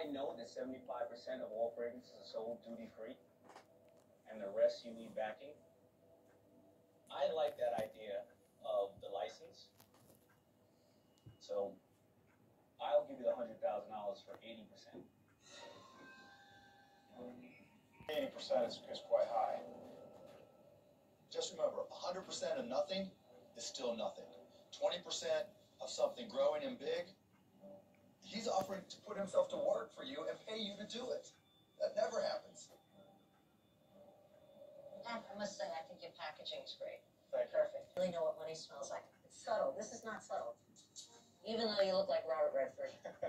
I know that seventy-five percent of all fragrances are sold duty-free, and the rest you need backing. I like that idea of the license. So, I'll give you the hundred thousand dollars for eighty percent. Eighty percent is, is quite high. Just remember, hundred percent of nothing is still nothing. Twenty percent of something growing and big, he's offering to work for you and pay you to do it. That never happens. And I must say, I think your packaging is great. Thank you. Perfect. Really know what money smells like. It's subtle. This is not subtle. Even though you look like Robert Redford.